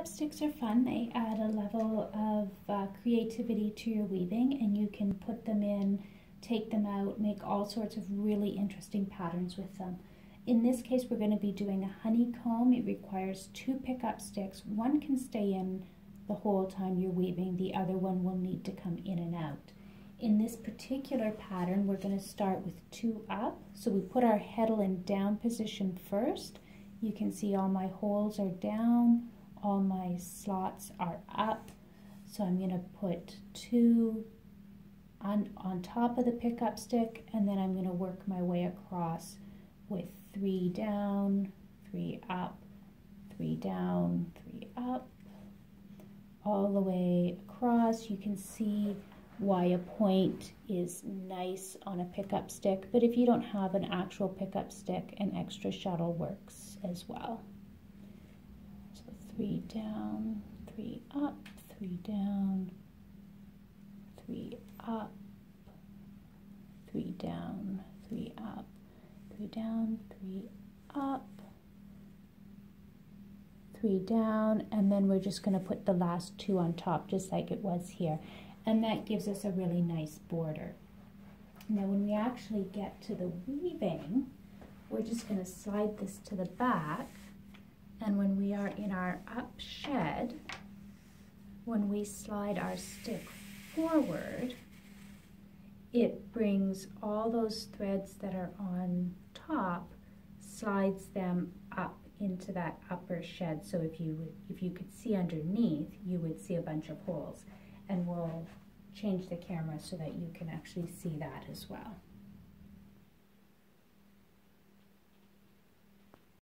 pickup sticks are fun. They add a level of uh, creativity to your weaving and you can put them in, take them out, make all sorts of really interesting patterns with them. In this case, we're going to be doing a honeycomb. It requires two pickup sticks. One can stay in the whole time you're weaving. The other one will need to come in and out. In this particular pattern, we're going to start with two up. So we put our heddle in down position first. You can see all my holes are down, all my slots are up. So I'm going to put two on, on top of the pickup stick and then I'm going to work my way across with three down, three up, three down, three up, all the way across. You can see why a point is nice on a pickup stick, but if you don't have an actual pickup stick, an extra shuttle works as well. Three down, three up, three down, three up, three down, three up, three down, three up, three down, and then we're just going to put the last two on top just like it was here and that gives us a really nice border. Now when we actually get to the weaving, we're just going to slide this to the back we are in our up shed, when we slide our stick forward, it brings all those threads that are on top, slides them up into that upper shed. So if you if you could see underneath, you would see a bunch of holes and we'll change the camera so that you can actually see that as well.